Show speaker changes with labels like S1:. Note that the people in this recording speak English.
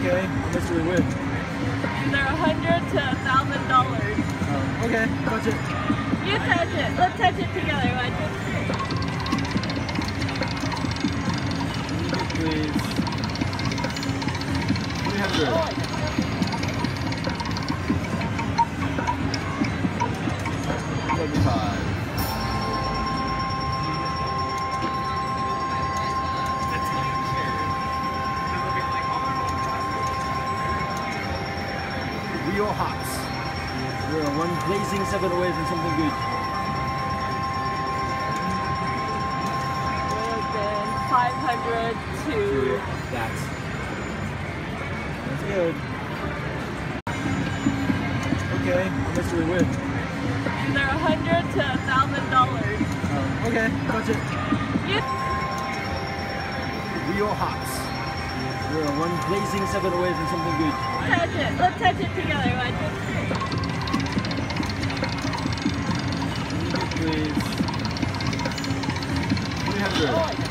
S1: Okay, how much do we win?
S2: Either a hundred to a thousand dollars.
S1: Um, okay, touch it.
S2: You touch it. Let's touch it together. One, two, three.
S1: Please. 300. Real Hots. We're one blazing second away from something good.
S2: Would have five hundred to.
S1: That's that's good. Okay, how much do we win?
S2: Either a hundred to a thousand dollars.
S1: Um, okay, touch it.
S2: You.
S1: Real Hots. We're one blazing second away from something good.
S2: Touch it. Let's touch it
S1: Please. 300.